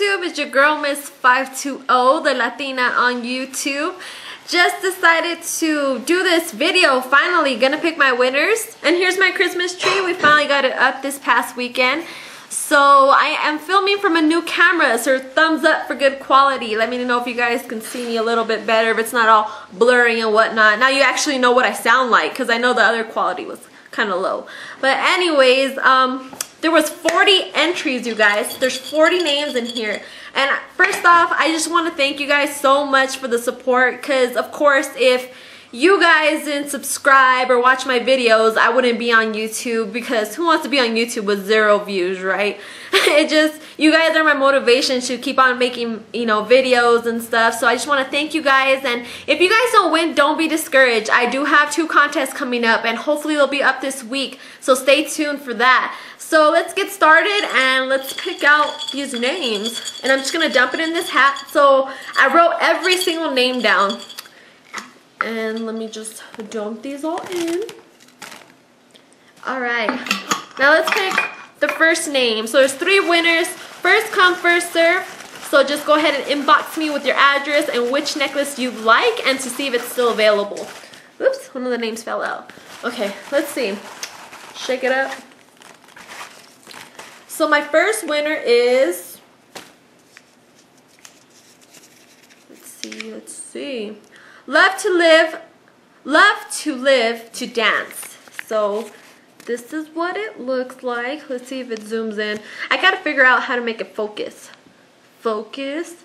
YouTube? It's your girl Miss 520, the Latina on YouTube. Just decided to do this video, finally. Gonna pick my winners. And here's my Christmas tree. We finally got it up this past weekend. So I am filming from a new camera, so thumbs up for good quality. Let me know if you guys can see me a little bit better, if it's not all blurry and whatnot. Now you actually know what I sound like, because I know the other quality was kind of low. But anyways, um, there was 40 entries, you guys. There's 40 names in here. And first off, I just want to thank you guys so much for the support because, of course, if you guys didn't subscribe or watch my videos, I wouldn't be on YouTube because who wants to be on YouTube with zero views, right? it just, you guys are my motivation to keep on making, you know, videos and stuff. So I just want to thank you guys. And if you guys don't win, don't be discouraged. I do have two contests coming up and hopefully they'll be up this week. So stay tuned for that. So let's get started and let's pick out these names. And I'm just going to dump it in this hat. So I wrote every single name down. And let me just dump these all in. Alright, now let's pick the first name. So there's three winners. First come, first serve. So just go ahead and inbox me with your address and which necklace you'd like and to see if it's still available. Oops, one of the names fell out. Okay, let's see. Shake it up. So my first winner is, let's see, let's see. Love to live, love to live to dance. So this is what it looks like. Let's see if it zooms in. I gotta figure out how to make it focus. Focus.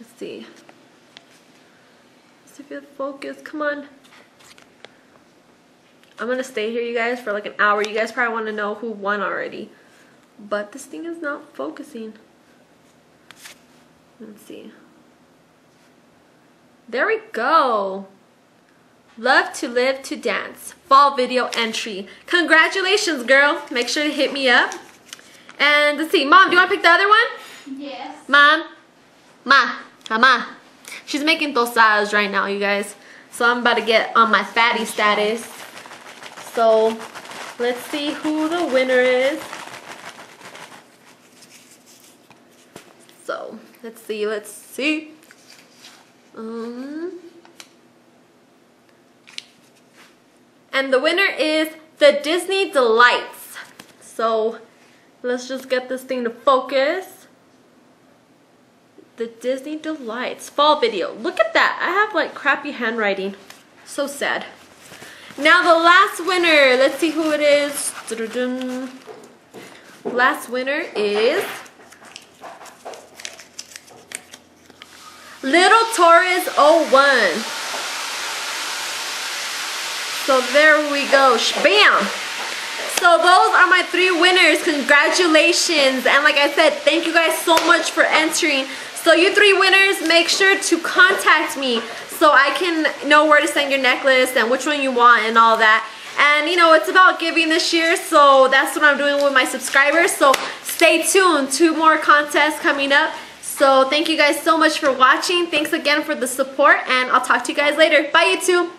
Let's see. Let's see if it focus. Come on. I'm gonna stay here, you guys, for like an hour. You guys probably want to know who won already. But this thing is not focusing. Let's see. There we go. Love to live to dance. Fall video entry. Congratulations, girl. Make sure to hit me up. And let's see. Mom, do you want to pick the other one? Yes. Mom. Ma. Mama. She's making tostadas right now, you guys. So I'm about to get on my fatty status. So let's see who the winner is. So let's see, let's see. Um, and the winner is the Disney Delights. So let's just get this thing to focus. The Disney Delights fall video. Look at that. I have like crappy handwriting. So sad. Now the last winner. Let's see who it is. Last winner is Little Torres 01. So there we go. Bam! So those are my three winners. Congratulations. And like I said, thank you guys so much for entering. So you three winners, make sure to contact me so I can know where to send your necklace and which one you want and all that. And you know, it's about giving this year, so that's what I'm doing with my subscribers. So stay tuned. Two more contests coming up. So thank you guys so much for watching. Thanks again for the support and I'll talk to you guys later. Bye YouTube.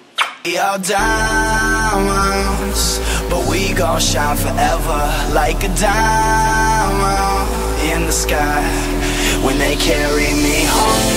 diamonds, but we gon' shine forever like a diamond in the sky when they carry me home.